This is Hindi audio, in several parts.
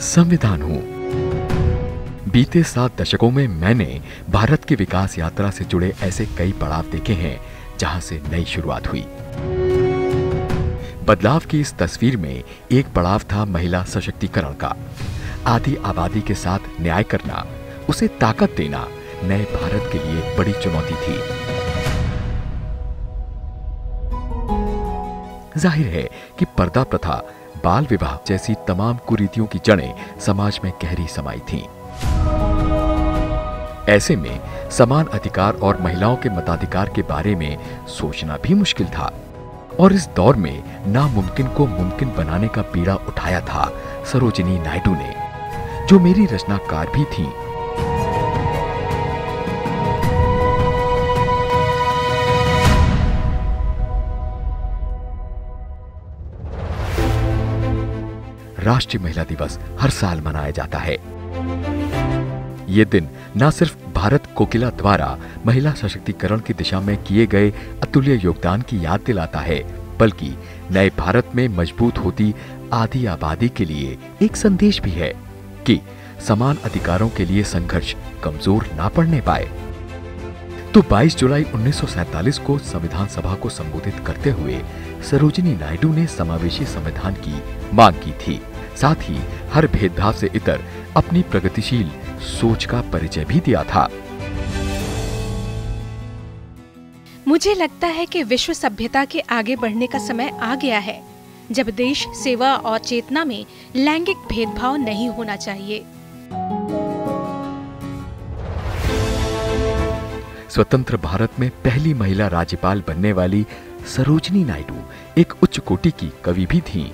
संविधान हूँ। बीते सात दशकों में मैंने भारत की विकास यात्रा से जुड़े ऐसे कई पड़ाव देखे हैं, जहाँ से नई शुरुआत हुई। बदलाव की इस तस्वीर में एक पड़ाव था महिला सशक्तिकरण का। आधी आबादी के साथ न्याय करना, उसे ताकत देना नए भारत के लिए बड़ी चुनौती थी। ज़ाहिर है कि पर्दा प्रथा बाल विवाह जैसी तमाम कुरीतियों की जड़ें समाज में गहरी समाई थीं। ऐसे में समान अधिकार और महिलाओं के मताधिकार के बारे में सोचना भी मुश्किल था और इस दौर में नामुमकिन को मुमकिन बनाने का पीड़ा उठाया था सरोजिनी नायडू ने, जो मेरी रचनाकार भी थीं। राष्ट्रीय महिला दिवस हर साल मनाया जाता है। ये दिन न सिर्फ़ भारत कोकिला द्वारा महिला सशक्तिकरण की दिशा में किए गए अतुल्य योगदान की याद दिलाता है, बल्कि नए भारत में मज़बूत होती आधी आबादी के लिए एक संदेश भी है कि समान अधिकारों के लिए संघर्ष कमज़ोर ना पड़ने पाए। तो 22 जुलाई 1947 को संविधान सभा को संबोधित करते हुए सरोजिनी नायडू ने समावेशी संविधान की मांग की थी। साथ ही हर भेदभाव से इतर अपनी प्रगतिशील सोच का परिचय भी दिया था मुझे लगता है कि विश्व सभ्यता के आगे बढ़ने का समय आ गया है जब देश सेवा और चेतना में लैंगिक भेदभाव नहीं होना चाहिए स्वतंत्र भारत में पहली महिला राज्यपाल बनने वाली सरोजनी नायडू एक उच्च कोटि की कवि भी थीं।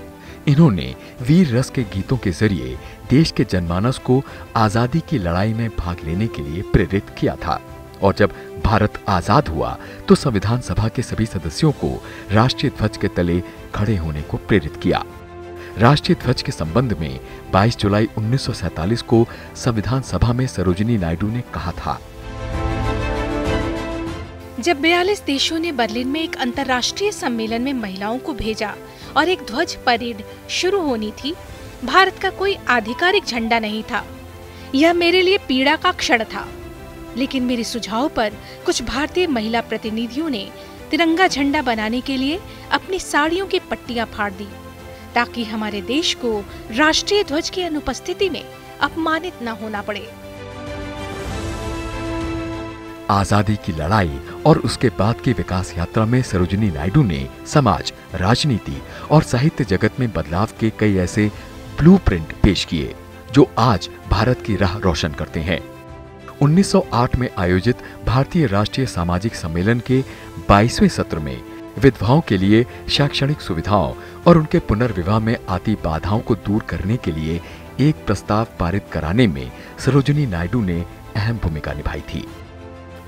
इन्होंने वीर रस के गीतों के ज़रिए देश के जनमानस को आज़ादी की लड़ाई में भाग लेने के लिए प्रेरित किया था। और जब भारत आज़ाद हुआ तो संविधान सभा के सभी सदस्यों को राष्ट्रीय ध्वज के तले खड़े होने को प्रेरित किया। राष्ट्रीय ध्वज के संबंध में 22 जुलाई 1947 को संविधान सभा में सरोजिनी नायडू ने कहा था। जब बयालीस देशों ने बर्लिन में एक अंतर्राष्ट्रीय सम्मेलन में महिलाओं को भेजा और एक ध्वज परेड शुरू होनी थी, भारत का कोई आधिकारिक झंडा नहीं था। यह मेरे लिए पीड़ा का क्षण था। लेकिन मेरे सुझाव पर कुछ भारतीय महिला प्रतिनिधियों ने तिरंगा झंडा बनाने के लिए अपनी साड़ियों की पट्टियाँ फाड़ दी, ताकि हमारे देश को राष्ट्रीय ध्वज की अनुपस्थिति में अपमानित न होना पड़े। आज़ादी की लड़ाई और उसके बाद की विकास यात्रा में सरोजिनी नायडू ने समाज, राजनीति और साहित्य जगत में बदलाव के कई ऐसे ब्लूप्रिंट पेश किए, जो आज भारत की राह रोशन करते हैं। 1908 में आयोजित भारतीय राष्ट्रीय सामाजिक सम्मेलन के 22वें सत्र में विधवाओं के लिए शैक्षणिक सुविधाओं और उनके पुनर्विवाह में आती बाधाओं को दूर करने के लिए एक प्रस्ताव पारित कराने में सरोजनी नायडू ने अहम भूमिका निभाई थी।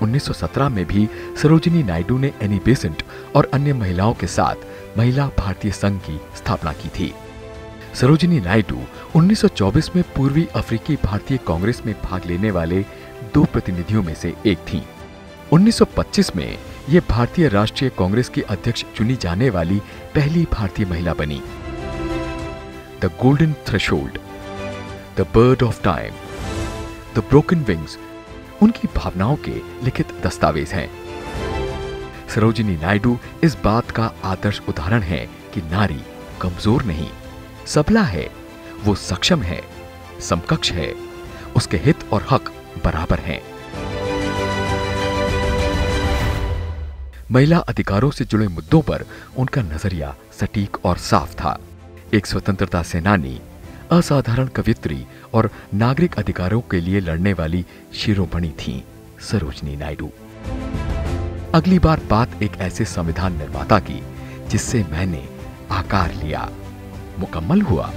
1917 में भी सरोजिनी नायडू ने एनी बेसेंट और अन्य महिलाओं के साथ महिला भारतीय संघ की स्थापना की थी सरोजिनी नायडू 1924 में पूर्वी अफ्रीकी भारतीय कांग्रेस में भाग लेने वाले दो प्रतिनिधियों में से एक थीं। 1925 में ये भारतीय राष्ट्रीय कांग्रेस की अध्यक्ष चुनी जाने वाली पहली भारतीय महिला बनी the golden threshold the bird of time the broken wings उनकी भावनाओं के लिखित दस्तावेज़ हैं। सरोजिनी नायडू इस बात का आदर्श उदाहरण है कि नारी कमज़ोर नहीं, सबला है, वो सक्षम है, समकक्ष है, उसके हित और हक बराबर हैं। महिला अधिकारों से जुड़े मुद्दों पर उनका नज़रिया सटीक और साफ़ था। एक स्वतंत्रता सेनानी असाधारण कवित्री और नागरिक अधिकारों के लिए लड़ने वाली शिरोमणि थी, सरोजनी नायडू। अगली बार बात एक ऐसे संविधान निर्माता की, जिससे मैंने आकार लिया। मुकम्मल हुआ।